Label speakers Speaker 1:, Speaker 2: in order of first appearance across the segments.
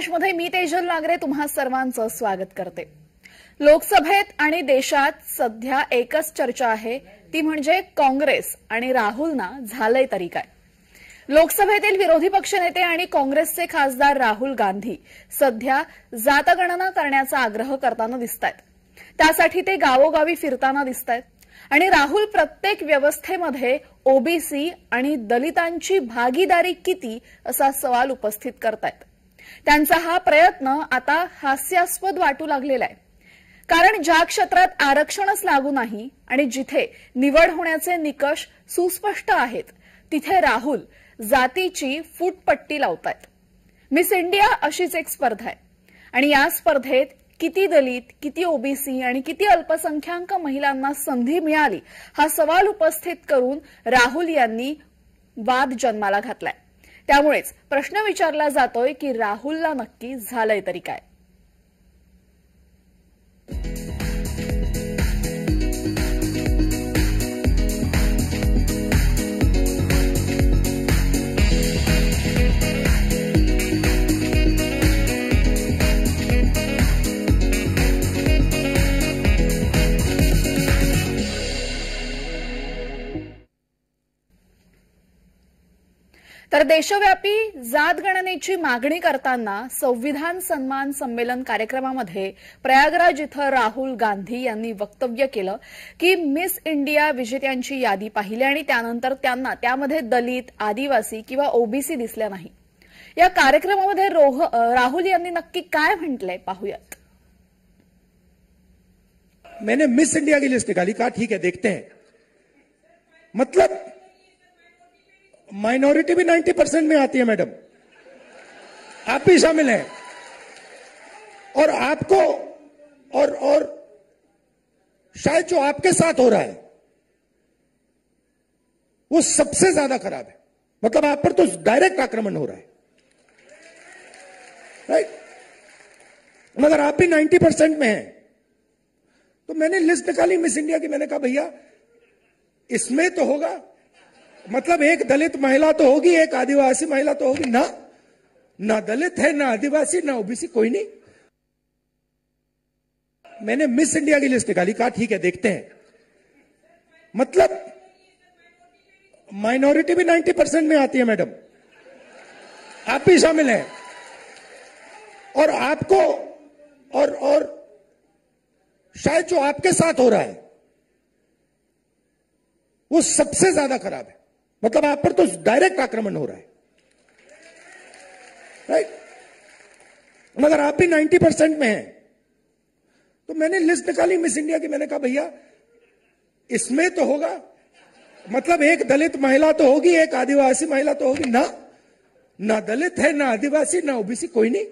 Speaker 1: नमस्कार मी तेजल नागरे तुम्हा सर्वांचं स्वागत करते. लोकसभेत आणि देशात सध्या एकच चर्चा आहे ती म्हणजे काँग्रेस आणि राहुलना झालंय तरी काय? लोकसभेतील विरोधी पक्षनेते आणि काँग्रेसचे खासदार राहुल गांधी सध्या जातगणना करण्याचा आग्रह करताना दिसत आहेत त्यासाठी ते गावोगावी फिरताना दिसत आहेत आणि राहुल प्रत्येक व्यवस्थेमध्ये ओबीसी आणि दलितांची भागीदारी किती असा सवाल उपस्थित करतायत. त्यांचा हा प्रयत्न आता हास्यास्पद वाटू लागलेला आहे. कारण ज्या क्षेत्रात आरक्षणच लागू नाही आणि जिथे निवड होण्याचे निकष सुस्पष्ट आहेत तिथे राहुल जातीची फूटपट्टी लावतायत. मिस इंडिया अशीच एक स्पर्धा आहे. आणि या स्पर्धेत किती दलित किती ओबीसी आणि किती अल्पसंख्याक महिलांना संधी मिळाली हा सवाल उपस्थित करून राहुल यांनी वाद जन्माला घातलाय. त्यामुळेच प्रश्न विचारला जातोय की राहुलला नक्की झालंय तरी काय? देशव्यापी जात गणनेची मागणी करताना संविधान सन्मान संमेलन कार्यक्रमामध्ये प्रयागराज इथं राहुल गांधी यांनी वक्तव्य केलं की मिस इंडिया विजेत्यांची यादी पाहिली आणि त्यानंतर त्यांना त्यामध्ये दलित आदिवासी किंवा ओबीसी दिसल्या नाही. या कार्यक्रमामध्ये राहुल यांनी नक्की काय म्हटलंय पाहूयात.
Speaker 2: मैंने मिस इंडिया की लिस्ट निकाली कहा ठीक है देखते हैं. मतलब माइनॉरिटी भी 90 परसेंट में आती है, मैडम। आप भी शामिल हैं। और आपको, और और शायद जो आपके साथ हो रहा है, वो सबसे ज़्यादा खराब है। मतलब आप पर तो डायरेक्ट आक्रमण हो रहा है। राइट मगर आप भी 90 परसेंट में हैं। तो मैंने लिस्ट निकाली मिस इंडिया की। मैंने कहा, भैया, इसमें तो होगा मतलब एक दलित महिला तो होगी, एक आदिवासी महिला तो होगी। ना ना दलित है, ना आदिवासी, ना ओबीसी, कोई नहीं। मैंने मिस इंडिया की लिस्ट निकाली, कहा ठीक है, देखते हैं। मतलब माइनॉरिटी भी 90 परसेंट में आती है, मैडम। आप भी शामिल हैं। और आपको, और और शायद जो आपके साथ हो रहा है, वो सबसे ज़्यादा खराब है। मतलब आप पर तो डायरेक्ट आक्रमण हो रहा है। राइट मगर आप भी 90 परसेंट में हैं तो मैंने लिस्ट निकाली मिस इंडिया की, मैंने कहा, भैया, इसमें तो होगा। मतलब एक दलित महिला तो होगी, एक आदिवासी महिला तो होगी। ना ना दलित है, ना आदिवासी, ना ओबीसी, कोई नहीं।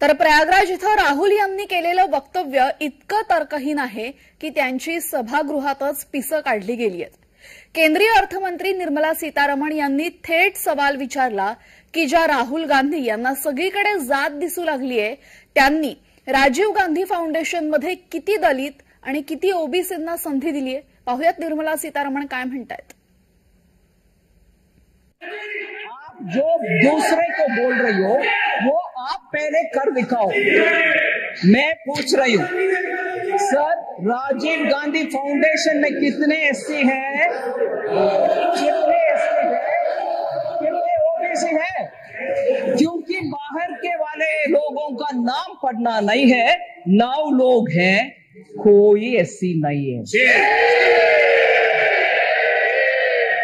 Speaker 1: तर प्रयागराज इथं राहुल यांनी केलेलं वक्तव्य इतकं तर्कहीन आहे की त्यांची सभागृहातच पिसं काढली गेली आहेत. केंद्रीय अर्थमंत्री निर्मला सीतारामन यांनी थेट सवाल विचारला की ज्या राहुल गांधी यांना सगळीकडे जात दिसू लागलीय त्यांनी राजीव गांधी फाउंडेशनमध्ये किती दलित आणि किती ओबीसींना संधी दिली आहे पाहुयात निर्मला सीतारामन काय म्हणतायत.
Speaker 3: जो दूसरे को बोल रही हो वो आप पहले कर दिखाओ। मैं पूछ रही हूँ। सर राजीव गांधी फाउंडेशन में कितने एससी है? कितने एससी है? कितने ओबीसी है? क्योंकि बाहर के वाले लोगों का नाम पढ़ना नहीं है नौ लोग हैं कोई एससी नहीं है।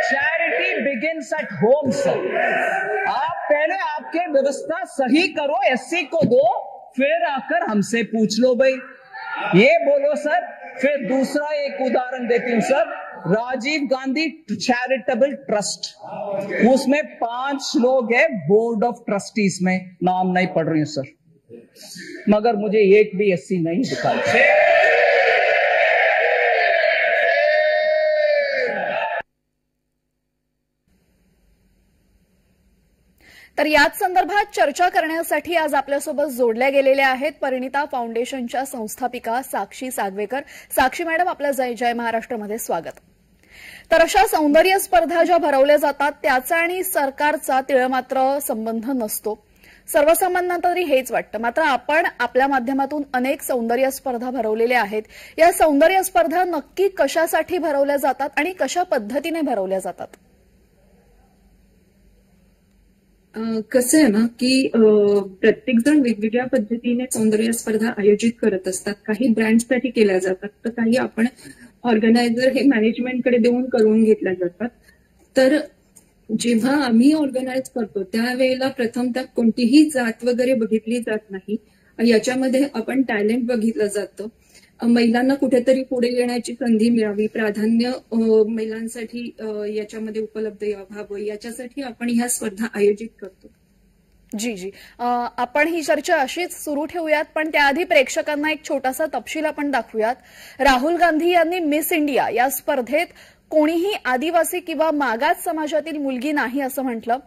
Speaker 3: Charity begins at home sir आप पहले आपके व्यवस्था सही करो एससी को दो फिर आकर हमसे पूछ लो भाई। ये बोलो सर, फिर दूसरा एक उदाहरण देती हूँ sir, Rajiv Gandhi charitable trust उसमें पाँच लोग हैं बोर्ड ऑफ़ ट्रस्टीज में, नाम नहीं पढ़ रही हूँ सर। मगर मुझे एक भी एससी नहीं दिखाई।
Speaker 1: तर याच संदर्भात चर्चा करण्यासाठी आज आपल्यासोबत जोडल्या गेलेल्या आहेत परिणिता फाउंडेशनच्या संस्थापिका साक्षी सागवेकर. साक्षी मॅडम आपल्या जय जय महाराष्ट्रमध्ये स्वागत. तर अशा सौंदर्य स्पर्धा ज्या भरवल्या जातात त्याचा आणि सरकारचा तिळमात्र संबंध नसतो. सर्वसामान्यांना तरी हेच वाटतं. मात्र आपण आपल्या माध्यमातून अनेक सौंदर्य स्पर्धा भरवलेल्या आहेत. या सौंदर्य स्पर्धा नक्की कशासाठी भरवल्या जातात आणि कशा पद्धतीने भरवल्या जातात?
Speaker 4: कसं आहे ना की प्रत्येक जण वेगवेगळ्या पद्धतीने सौंदर्य स्पर्धा आयोजित करत असतात. काही ब्रँडसाठी केल्या जातात तर काही आपण ऑर्गनायझर हे मॅनेजमेंटकडे देऊन करून घेतल्या जातात. तर जेव्हा आम्ही ऑर्गनाईज करतो त्यावेळेला प्रथमतः कोणतीही जात वगैरे बघितली जात नाही. याच्यामध्ये आपण टॅलेंट बघितलं जातं. महिलांना कुठेतरी पुढे येण्याची संधी मिळावी. प्राधान्य महिलांसाठी याच्यामध्ये उपलब्ध व्हावं. याच्यासाठी आपण ह्या स्पर्धा आयोजित करतो.
Speaker 1: जी जी. आपण ही चर्चा अशीच सुरू ठेवूयात पण त्याआधी प्रेक्षकांना एक छोटासा तपशील आपण दाखवूयात. राहुल गांधी यांनी मिस इंडिया या स्पर्धेत कोणीही आदिवासी किंवा मागास समाजातील मुलगी नाही असं म्हटलं.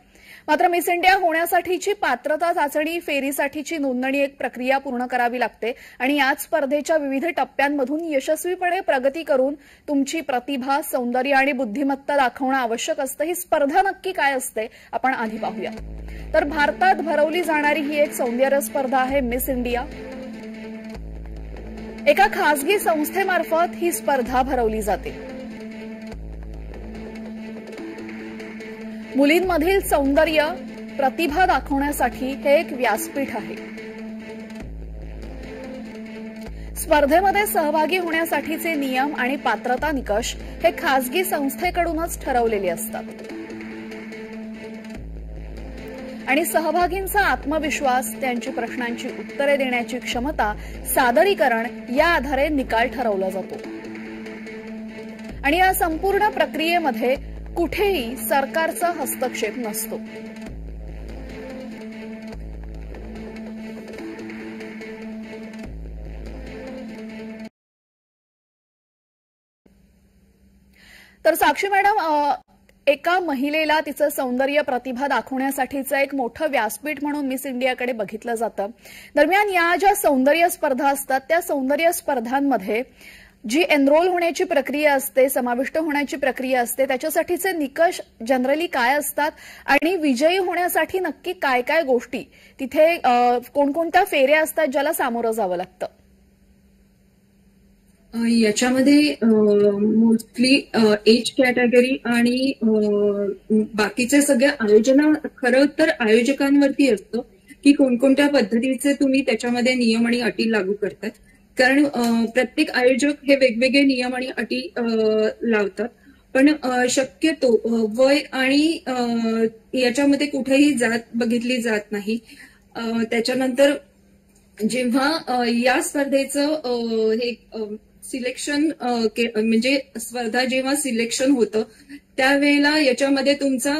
Speaker 1: मात्र मिस इंडिया होण्यासाठीची पात्रता चाचणी फेरीसाठीची नोंदणी एक प्रक्रिया पूर्ण करावी लागते आणि याच स्पर्धेच्या विविध टप्प्यांमधून यशस्वीपणे प्रगती करून तुमची प्रतिभा सौंदर्य आणि बुद्धिमत्ता दाखवणं आवश्यक असतं. ही स्पर्धा नक्की काय असते? आपण आधी पाहूया. तर भारतात भरवली जाणारी ही एक सौंदर्य स्पर्धा आहे मिस इंडिया. एका खासगी संस्थेमार्फत ही स्पर्धा भरवली जाते. मुलींमधील सौंदर्य प्रतिभा दाखवण्यासाठी हे एक व्यासपीठ आहे. स्पर्धेमध्ये सहभागी होण्यासाठीचे नियम आणि पात्रता निकष हे खासगी संस्थेकडूनच ठरवलेले असतात. आणि सहभागींचा आत्मविश्वास त्यांची प्रश्नांची उत्तरे देण्याची क्षमता सादरीकरण या आधारे निकाल ठरवला जातो. आणि या संपूर्ण प्रक्रियेमध्ये कुठेही सरकारचा हस्तक्षेप नसतो. तर साक्षी मॅडम एका महिलेला तिचं सौंदर्य प्रतिभा दाखवण्यासाठीचं एक मोठं व्यासपीठ म्हणून मिस इंडियाकडे बघितलं जातं. दरम्यान या ज्या सौंदर्य स्पर्धा असतात त्या सौंदर्य स्पर्धांमध्ये जी एनरोल होण्याची प्रक्रिया असते समाविष्ट होण्याची प्रक्रिया असते त्याच्यासाठीचे निकष जनरली काय असतात आणि विजयी होण्यासाठी नक्की काय काय गोष्टी तिथे कोणकोणत्या फेऱ्या असतात ज्याला सामोरं जावं लागतं?
Speaker 4: याच्यामध्ये मोस्टली एज कॅटेगरी आणि बाकीचे सगळ्या आयोजना खरं तर आयोजकांवरती असतं की कोणकोणत्या पद्धतीचे तुम्ही त्याच्यामध्ये नियम आणि अटी लागू करतात. कारण प्रत्येक आयोजक हे वेगवेगळे नियम आणि अटी लावतात. पण शक्यतो वय आणि याच्यामध्ये कुठेही जात बघितली जात नाही. त्याच्यानंतर जेव्हा या स्पर्धेचं हे सिलेक्शन म्हणजे स्पर्धा जेव्हा सिलेक्शन होतं त्यावेळेला याच्यामध्ये तुमचा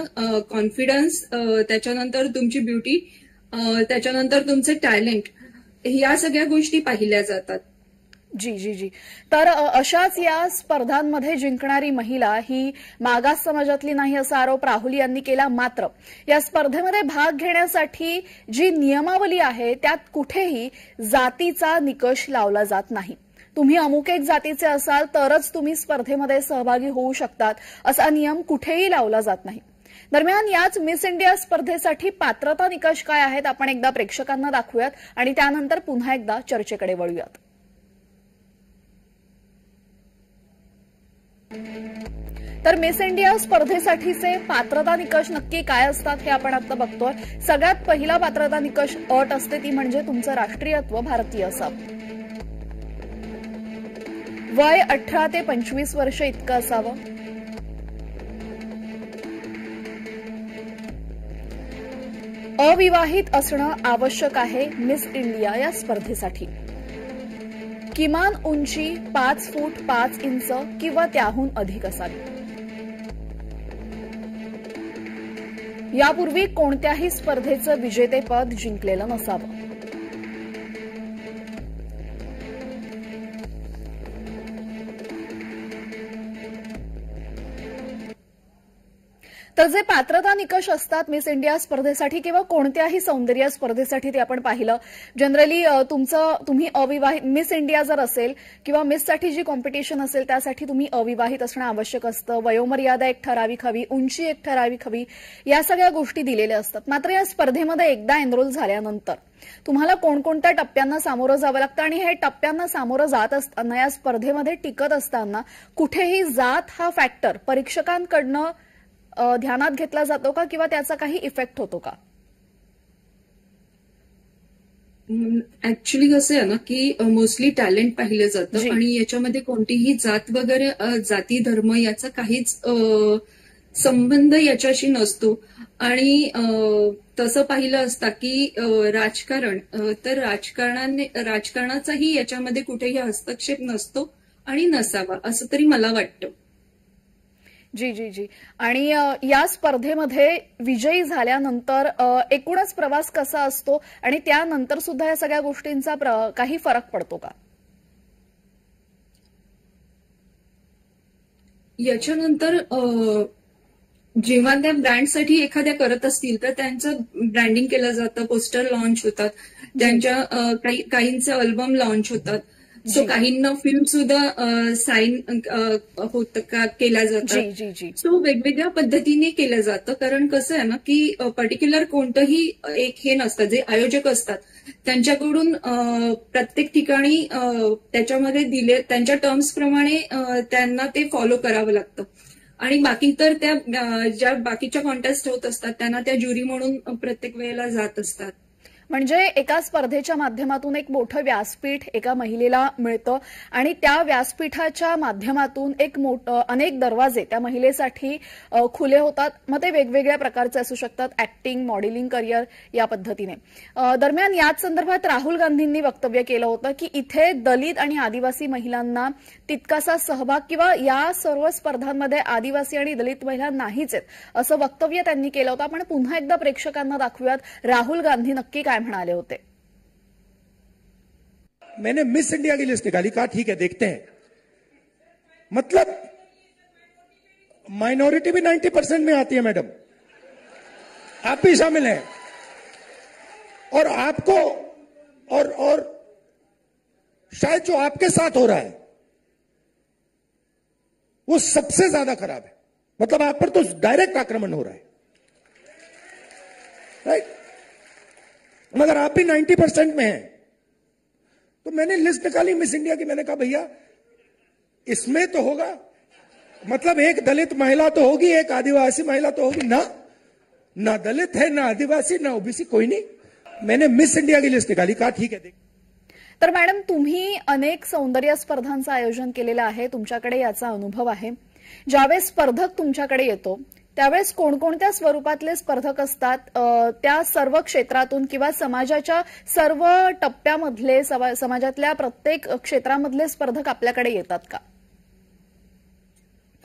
Speaker 4: कॉन्फिडन्स त्याच्यानंतर तुमची ब्युटी त्याच्यानंतर तुमचे टॅलेंट या सगळ्या गोष्टी पाहिल्या जातात.
Speaker 1: जी जी जी. तर अशाच या स्पर्धांमध्ये जिंकणारी महिला ही मागास समाजातली नाही असा आरोप राहुल यांनी केला मात्र. या स्पर्धेमध्ये भाग घेण्यासाठी जी नियमावली आहे त्यात कुठेही जातीचा निकष लावला जात नाही. तुम्ही अमुक एक जातीचे असाल तरच तुम्ही स्पर्धेमध्ये सहभागी होऊ शकतात असा नियम कुठेही लावला जात नाही. दरम्यान याच मिस इंडिया स्पर्धेसाठी पात्रता निकष काय आहेत आपण एकदा प्रेक्षकांना दाखवूयात आणि त्यानंतर पुन्हा एकदा चर्चेकडे वळूयात. तर मिस इंडिया स्पर्धेसाठीचे पात्रता निकष नक्की काय असतात हे आपण आता बघतोय. सगळ्यात पहिला पात्रता निकष अट असते ती म्हणजे तुमचं राष्ट्रीयत्व भारतीय असावं वय अठरा ते पंचवीस वर्ष इतकं असावं. अविवाहित असणं आवश्यक आहे मिस इंडिया या स्पर्धेसाठी. किमान उंची पाच फूट पाच इंच किंवा त्याहून अधिक असावी. यापूर्वी कोणत्याही स्पर्धेचं विजेतेपद जिंकलेलं नसावं. तर जे पात्रता निकष असतात मिस इंडिया स्पर्धेसाठी किंवा कोणत्याही सौंदर्य स्पर्धेसाठी ते आपण पाहिलं. जनरली तुमचं तुम्ही अविवाहित मिस इंडिया जर असेल किंवा मिससाठी जी कॉम्पिटिशन असेल त्यासाठी तुम्ही अविवाहित असणं आवश्यक असतं. वयोमर्यादा एक ठराविक हवी उंची एक ठराविक हवी या सगळ्या गोष्टी दिलेल्या असतात. मात्र या स्पर्धेमध्ये एकदा एनरोल झाल्यानंतर तुम्हाला कोणकोणत्या टप्प्यांना सामोरं जावं लागतं आणि हे टप्प्यांना सामोरं जात असताना या स्पर्धेमध्ये टिकत असताना कुठेही जात हा फॅक्टर परीक्षकांकडनं ध्यानात घेतला जातो का किंवा त्याचा काही इफेक्ट होतो का?
Speaker 4: ऍक्च्युली कसं आहे ना की मोस्टली टॅलेंट पाहिलं जातं आणि याच्यामध्ये कोणतीही जात वगैरे जाती धर्म याचा काहीच संबंध याच्याशी नसतो. आणि तसं पाहिलं असता की राजकारण तर राजकारणाने राजकारणाचाही याच्यामध्ये कुठेही हस्तक्षेप नसतो आणि नसावा असं तरी मला वाटतं.
Speaker 1: जी जी जी. आणि या स्पर्धेमध्ये विजयी झाल्यानंतर एकूणच प्रवास कसा असतो? आणि त्यानंतर सुद्धा या सगळ्या गोष्टींचा काही फरक पडतो का?
Speaker 4: याच्यानंतर जेव्हा त्या ब्रँडसाठी एखाद्या करत असतील तर त्यांचं ब्रँडिंग केलं जातं पोस्टर लॉन्च होतात त्यांच्या काहींचे अल्बम लॉन्च होतात. सो काहींना फिल्म सुद्धा साईन होत का केल्या जातात सो वेगवेगळ्या पद्धतीने केलं जातं. कारण कसं आहे ना की पर्टिक्युलर कोणतंही एक हे नसतं. जे आयोजक असतात त्यांच्याकडून प्रत्येक ठिकाणी त्याच्यामध्ये दिले त्यांच्या टर्म्स प्रमाणे त्यांना ते फॉलो करावं लागतं. आणि बाकी तर त्या ज्या बाकीच्या कॉन्टेस्ट होत असतात त्यांना त्या ज्युरी म्हणून प्रत्येक वेळेला जात असतात.
Speaker 1: म्हणजे एका स्पर्धेच्या माध्यमातून एक मोठं व्यासपीठ एका महिलेला मिळतं आणि त्या व्यासपीठाच्या माध्यमातून एक मोठं अनेक दरवाजे त्या महिलेसाठी खुले होतात. मग ते वेगवेगळ्या प्रकारचे असू शकतात. ऍक्टिंग मॉडेलिंग करिअर या पद्धतीने. दरम्यान याच संदर्भात राहुल गांधींनी वक्तव्य केलं होतं की इथे दलित आणि आदिवासी महिलांना तितकासा सहभाग किंवा या सर्व स्पर्धांमध्ये आदिवासी आणि दलित महिला नाहीच आहेत असं वक्तव्य त्यांनी केलं होतं. आपण पुन्हा एकदा प्रेक्षकांना दाखवूयात. राहुल गांधी नक्की काय म्हणाले होते.
Speaker 2: मैंने मिस इंडिया की लिस्ट निकाली कहा, ठीक है, देखते हैं. मतलब माइनॉरिटी भी 90 परसेंट में आती है, मैडम। आप भी शामिल हैं। और आपको, और और शायद जो आपके साथ हो रहा है, वो सबसे ज़्यादा खराब है। मतलब आप पर तो डायरेक्ट आक्रमण हो रहा है। राइट मगर आप भी 90 परसेंट में हैं। तो मैंने लिस्ट निकाली मिस इंडिया की, मैंने कहा, भैया, इसमें तो होगा। मतलब एक दलित महिला तो होगी, एक आदिवासी महिला तो होगी। ना ना दलित है, ना आदिवासी, ना ओबीसी, कोई नहीं। मैंने मिस इंडिया की लिस्ट निकाली, कहा, ठीक है, देख।
Speaker 1: तर मॅडम, तुम्ही अनेक सौंदर्य स्पर्धांचं आयोजन केलेलं आहे, तुमच्याकडे याचा अनुभव आहे. ज्यावेळेस स्पर्धक तुमच्याकडे येतो त्यावेळेस कोणकोणत्या स्वरूपातले स्पर्धक असतात? त्या सर्व क्षेत्रातून किंवा समाजाच्या सर्व टप्प्यामधले समाजातल्या प्रत्येक क्षेत्रामधले स्पर्धक आपल्याकडे येतात का?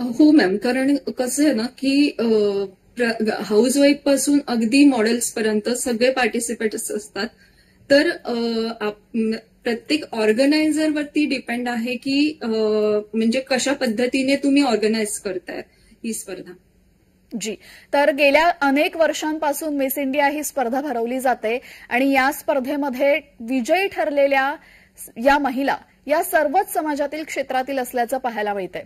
Speaker 4: हो मॅम. कारण कसं आहे ना की हाऊस वाईफपासून अगदी मॉडेल्स पर्यंत सगळे पार्टिसिपेट्स असतात. तर प्रत्येक ऑर्गनायझरवरती डिपेंड आहे की म्हणजे कशा पद्धतीने तुम्ही ऑर्गनाईज करताय ही स्पर्धा.
Speaker 1: जी. तर गेल्या अनेक वर्षांपासून मिस इंडिया ही स्पर्धा भरवली जाते आणि या स्पर्धेमध्ये विजयी ठरलेल्या या महिला या सर्वच समाजातील क्षेत्रातील असल्याचं पाहायला मिळतंय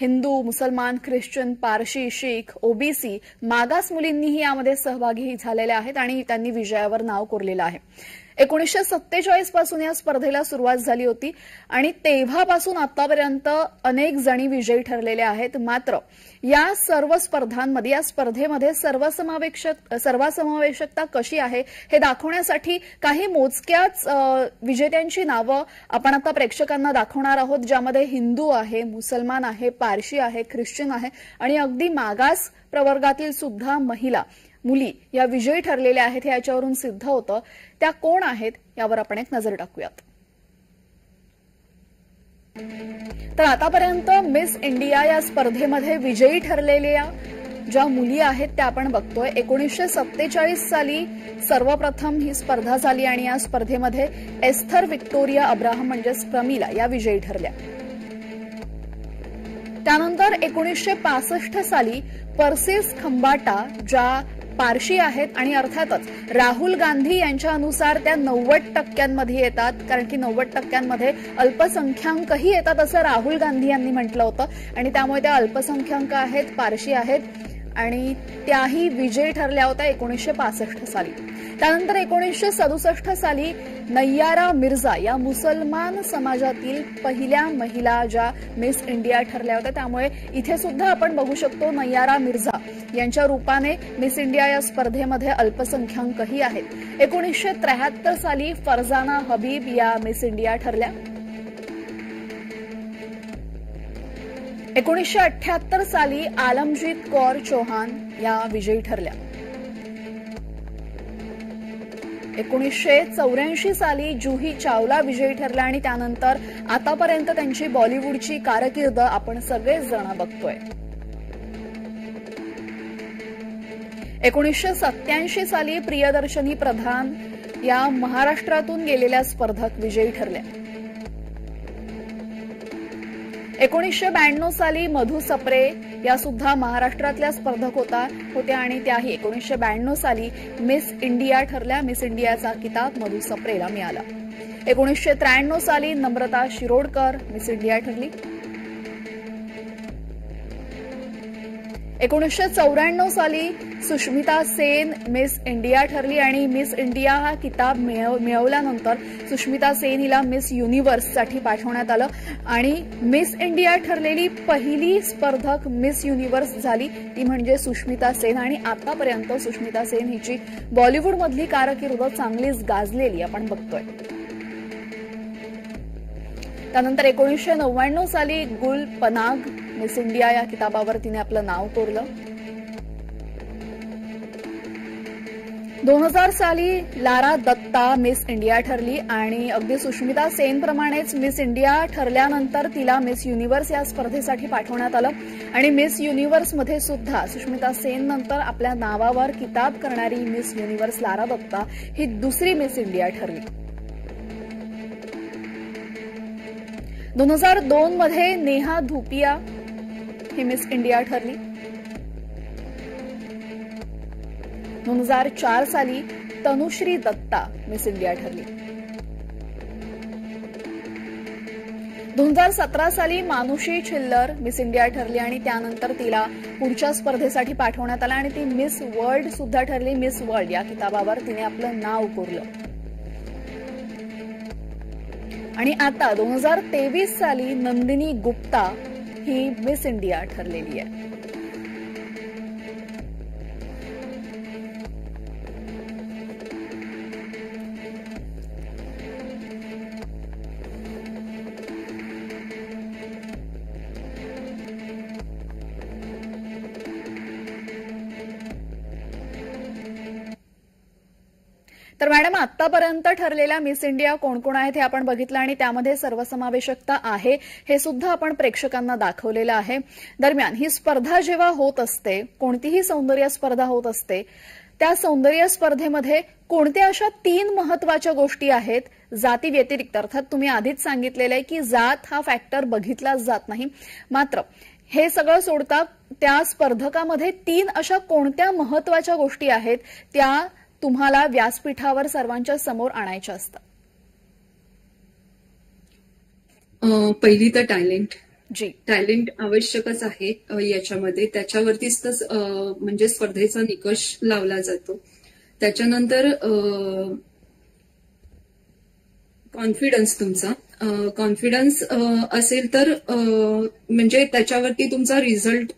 Speaker 1: हिंदू मुसलमान ख्रिश्चन पारशी शीख ओबीसी मागास मुलींनीही यामध्ये सहभागी झालेल्या आहेत आणि त्यांनी विजयावर नाव कोरलेलं आहे. एकोणीसशे सत्तेचाळीसपासून या स्पर्धेला सुरुवात झाली होती आणि तेव्हापासून आतापर्यंत अनेक जणी विजयी ठरलेल्या आहेत. मात्र या सर्व स्पर्धांमध्ये या स्पर्धेमध्ये सर्वसमावेशक सर्वसमावेशकता कशी आहे हे दाखवण्यासाठी काही मोजक्याच विजेत्यांची नावं आपण आता प्रेक्षकांना दाखवणार आहोत. ज्यामध्ये हिंदू आहे मुसलमान आहे पारशी आहे ख्रिश्चन आहे आणि अगदी मागास प्रवर्गातील सुद्धा महिला. मुली या विजयी ठरलेल्या आहेत हे याच्यावरून सिद्ध होतं. त्या कोण आहेत यावर आपण एक नजर टाकूयात. तर आतापर्यंत मिस इंडिया या स्पर्धेमध्ये विजयी ठरलेल्या ज्या मुली आहेत त्या आपण बघतोय. एकोणीसशे सत्तेचाळीस साली सर्वप्रथम ही स्पर्धा झाली आणि या स्पर्धेमध्ये एस्थर विक्टोरिया अब्राहम म्हणजेच प्रमिला या विजयी ठरल्या. त्यानंतर एकोणीसशे पासष्ट साली पर्सेस खंबाटा ज्या पारशी आहेत आणि अर्थातच राहुल गांधी यांच्या अनुसार त्या नव्वद टक्क्यांमध्ये येतात. कारण की नव्वद टक्क्यांमध्ये अल्पसंख्याकही येतात असं राहुल गांधी यांनी म्हटलं होतं. आणि त्यामुळे त्या अल्पसंख्याक आहेत पारशी आहेत. आणि त्याही विजयी ठरल्या होत्या एकोणीसशे पासष्ट साली. त्यानंतर एकोणीसशे सदुसष्ट साली नय्यारा मिर्झा या मुसलमान समाजातील पहिल्या महिला ज्या मिस इंडिया ठरल्या होत्या त्यामुळे इथे सुद्धा आपण बघू शकतो नय्यारा मिर्झा यांच्या रूपाने मिस इंडिया या स्पर्धेमध्ये अल्पसंख्याकही आहेत. एकोणीसशे त्र्याहत्तर साली फरजाना हबीब या मिस इंडिया ठरल्या. एकोणीसशे अठ्याहत्तर साली आलमजीत कौर चौहान या विजयी ठरल्या. एकोणीसशे चौऱ्याऐंशी साली जुही चावला विजयी ठरला आणि त्यानंतर आतापर्यंत त्यांची बॉलिवूडची कारकीर्द आपण सगळेच जण बघतोय. एकोणीसशे सत्याऐंशी साली प्रियदर्शनी प्रधान या महाराष्ट्रातून गेलेल्या स्पर्धक विजयी ठरल्या. एकोणीसशे ब्याण्णव साली मधु सप्रे या सुद्धा महाराष्ट्रातल्या स्पर्धक होता होत्या आणि त्याही एकोणीसशे ब्याण्णव साली मिस इंडिया ठरल्या. मिस इंडियाचा किताब मधु सप्रेला मिळाला. एकोणीसशे त्र्याण्णव साली नम्रता शिरोडकर मिस इंडिया ठरली. एकोणीसशे चौऱ्याण्णव साली सुष्मिता सेन मिस इंडिया ठरली आणि मिस इंडिया हा किताब मिळवल्यानंतर सुष्मिता सेन हिला मिस युनिव्हर्ससाठी पाठवण्यात आलं. आणि मिस इंडिया ठरलेली पहिली स्पर्धक मिस युनिव्हर्स झाली. ती म्हणजे सुष्मिता सेन. आणि आतापर्यंत सुष्मिता सेन हिची बॉलिवूडमधली कारकीर्द चांगलीच गाजलेली आपण बघतोय. त्यानंतर एकोणीसशे नव्याण्णव साली गुल पनाग मिस इंडिया या किताबावर तिने आपलं नाव कोरलं. दोन हजार साली लारा दत्ता मिस इंडिया ठरली आणि अगदी सुष्मिता सेन प्रमाणेच मिस इंडिया ठरल्यानंतर तिला मिस युनिव्हर्स या स्पर्धेसाठी पाठवण्यात आलं. आणि मिस युनिव्हर्समध्ये सुद्धा सुष्मिता सेन नंतर आपल्या नावावर किताब करणारी मिस युनिव्हर्स लारा दत्ता ही दुसरी मिस इंडिया ठरली. दोन हजार दोन मध्ये नेहा धुपिया ही मिस इंडिया ठरली. दोन हजार चार साली तनुश्री दत्ता मिस इंडिया ठरली. दोन हजार सतरा साली मानुषी छिल्लर मिस इंडिया ठरली आणि त्यानंतर तिला पुढच्या स्पर्धेसाठी पाठवण्यात आलं आणि ती मिस वर्ल्ड सुद्धा ठरली. मिस वर्ल्ड या किताबावर तिने आपलं नाव कोरलं. आणि आता दोन हजार तेवीस साली नंदिनी गुप्ता ही मिस इंडिया ठरलेली आहे. तर मॅडम आतापर्यंत ठरलेल्या मिस इंडिया कोण कोण आहेत हे आपण बघितलं आणि त्यामध्ये सर्वसमावेशकता आहे हे सुद्धा आपण प्रेक्षकांना दाखवलेलं आहे. दरम्यान ही स्पर्धा जेव्हा होत असते कोणतीही सौंदर्य स्पर्धा होत असते त्या सौंदर्य स्पर्धेमध्ये कोणत्या अशा तीन महत्त्वाच्या गोष्टी आहेत जाती व्यतिरिक्त? अर्थात तुम्ही आधीच सांगितलेलं आहे की जात हा फॅक्टर बघितलाच जात नाही. मात्र हे सगळं सोडता त्या स्पर्धकामध्ये तीन अशा कोणत्या महत्त्वाच्या गोष्टी आहेत त्या तुम्हाला व्यासपीठावर सर्वांच्या समोर आणायच्या असतात
Speaker 4: पहिली तर टॅलेंट.
Speaker 1: जी.
Speaker 4: टॅलेंट आवश्यकच आहे याच्यामध्ये. त्याच्यावरतीच तर म्हणजे स्पर्धेचा निकष लावला जातो. त्याच्यानंतर कॉन्फिडन्स तुमचा. कॉन्फिडन्स असेल तर म्हणजे त्याच्यावरती तुमचा रिझल्ट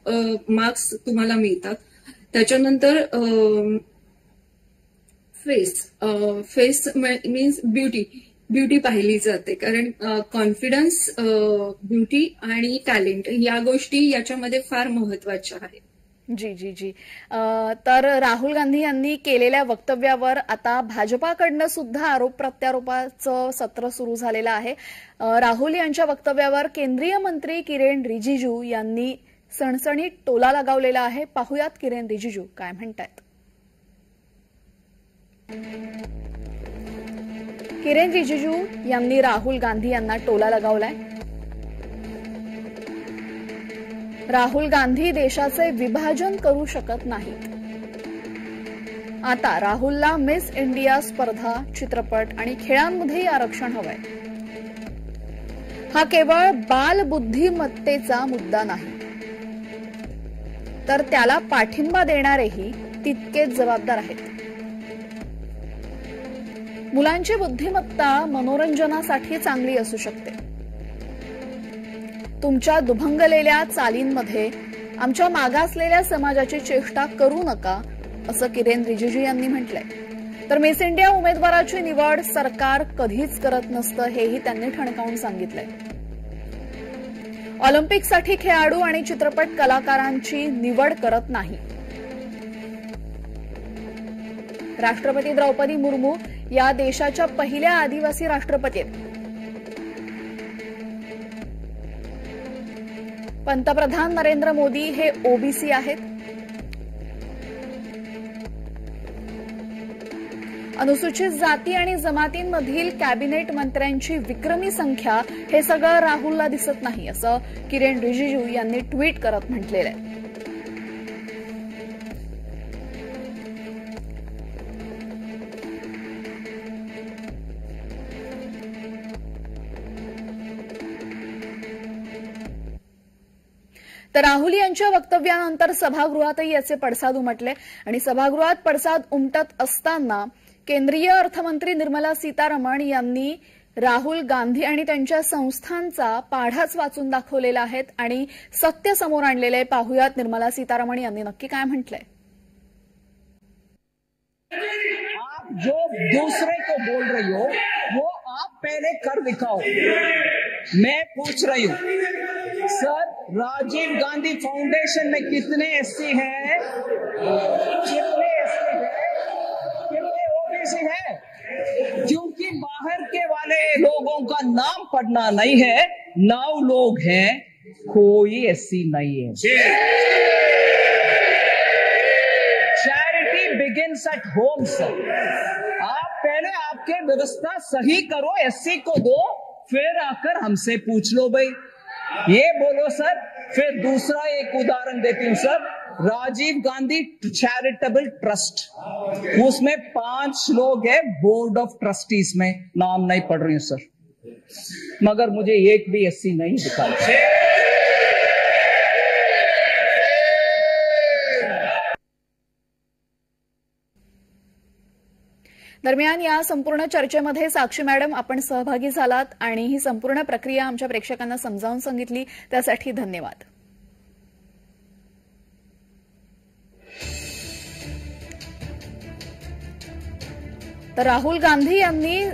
Speaker 4: मार्क्स तुम्हाला मिळतात. त्याच्यानंतर face face means beauty beauty पाहिली जाते. कारण uh, कॉन्फिडन्स ब्युटी uh, आणि टॅलेंट या गोष्टी याच्यामध्ये फार महत्त्वाच्या आहेत.
Speaker 1: जी जी जी. तर राहुल गांधी यांनी केलेल्या वक्तव्यावर आता भाजपाकडनं सुद्धा आरोप प्रत्यारोपाचं सत्र सुरू झालेलं आहे. राहुल यांच्या वक्तव्यावर केंद्रीय मंत्री किरेन रिजिजू यांनी सणसणीत टोला लगावलेला आहे. पाहुयात किरेन रिजिजू काय म्हणतायत. किरेन रिजिजू यांनी राहुल गांधी यांना टोला लगावलाय. राहुल गांधी देशाचे विभाजन करू शकत नाहीत. आता राहुलला मिस इंडिया स्पर्धा चित्रपट आणि खेळांमध्येही आरक्षण हवंय. हा केवळ बालबुद्धिमत्तेचा मुद्दा नाही. तर त्याला पाठिंबा देणारेही तितकेच जबाबदार आहेत. मुलांची बुद्धिमत्ता मनोरंजनासाठी चांगली असू शकते. तुमच्या दुभंगलेल्या चालींमध्ये आमच्या मागासलेल्या समाजाची चेष्टा करू नका असं किरेन रिजिजू यांनी म्हटलंय. तर मिस इंडिया उमेदवाराची निवड सरकार कधीच करत नसतं हेही त्यांनी ठणकावून सांगितलंय. ऑलिम्पिकसाठी खेळाडू आणि चित्रपट कलाकारांची निवड करत नाही. राष्ट्रपती द्रौपदी मुर्मू या देशाच्या पहिल्या आदिवासी राष्ट्रपती आहेत पंतप्रधान नरेंद्र मोदी हे ओबीसी आहेत. अनुसूचित जाती आणि जमातींमधील कॅबिनेट मंत्र्यांची विक्रमी संख्या हे सगळं राहुलला दिसत नाही असं किरेन रिजिजू यांनी ट्विट करत म्हटलेलं आहे. तर राहुल यांच्या वक्तव्यानंतर सभागृहातही याचे पडसाद उमटले आणि सभागृहात पडसाद उमटत असताना केंद्रीय अर्थमंत्री निर्मला सीतारमण यांनी राहुल गांधी आणि त्यांच्या संस्थांचा पाढाच वाचून दाखवलेला आहेत आणि सत्य समोर आणलेलं आहे. पाहुयात निर्मला सीतारमण यांनी नक्की काय म्हटलंय?
Speaker 3: आप जो दूसरे को बोल रही हो वो आप पहले कर दिखाओ। मैं पूछ रही हूँ। सर राजीव गांधी फाउंडेशन में कितने एससी हैं? कितने एससी हैं? कितने ओबीसी हैं? क्योंकि बाहर के वाले लोगों का नाम पढ़ना नहीं है नौ लोग हैं कोई एससी नहीं है। Charity begins at home sir आप पहले आपके व्यवस्था सही करो एससी को दो फिर आकर हमसे पूछ लो भाई। ये बोलो सर, फिर दूसरा एक उदाहरण देती हूँ sir, Rajiv Gandhi charitable trust उसमें पाँच लोग हैं बोर्ड ऑफ़ ट्रस्टीज में, नाम नहीं पढ़ रही हूँ सर। मगर मुझे एक भी एससी नहीं दिखाई।
Speaker 1: दरम्यान या संपूर्ण चर्चेमध्ये साक्षी मॅडम आपण सहभागी झालात आणि ही संपूर्ण प्रक्रिया आमच्या प्रेक्षकांना समजावून सांगितली. त्यासाठी धन्यवाद. तर राहुल गांधी यांनी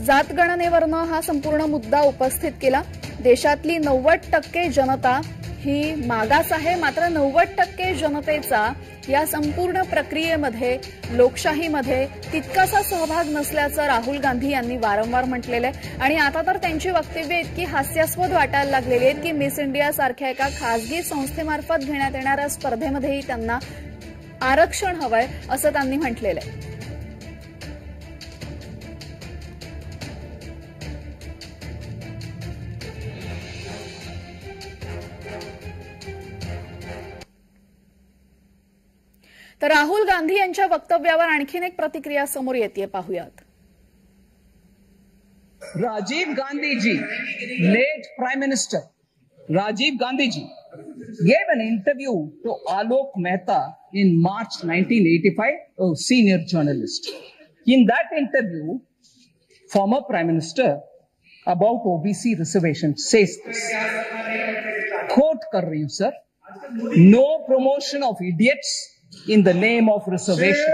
Speaker 1: जातगणनेवरनं हा संपूर्ण मुद्दा उपस्थित केला. देशातली नव्वद टक्के जनता ही मागास आहे. मात्र नव्वद टक्के जनतेचा या संपूर्ण प्रक्रियेमध्ये लोकशाहीमध्ये तितकासा सहभाग नसल्याचं राहुल गांधी यांनी वारंवार म्हटलेलं आहे. आणि आता तर त्यांची वक्तव्य इतकी हास्यास्पद वाटायला लागलेली आहेत की मिस इंडिया सारख्या एका खासगी संस्थेमार्फत घेण्यात येणाऱ्या स्पर्धेमध्येही त्यांना आरक्षण हवंय असं त्यांनी म्हटलेलं आहे. तर राहुल गांधी यांच्या वक्तव्यावर आणखीन एक प्रतिक्रिया समोर येते पाहूयात
Speaker 3: Rajiv Gandhi ji late prime minister Rajiv Gandhi ji gave an interview to Alok Mehta in March 1985, a senior journalist. In that interview, former Prime Minister about OBC reservation says this. Quote kar rahi hu, sir. No promotion of idiots in the name of reservation.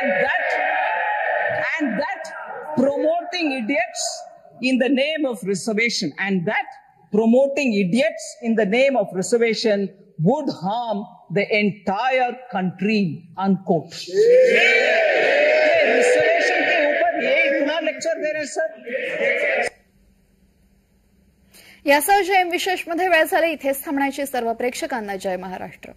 Speaker 3: And that, and that promoting idiots in the name of reservation, and that promoting idiots in the name of reservation would harm the entire country, unquote. ये reservation के ऊपर ये इतना lecture दे रहे हैं sir
Speaker 1: यासह जयम विशेषमध्ये वेळ झाली इथेच थांबण्याची सर्व प्रेक्षकांना जय महाराष्ट्र.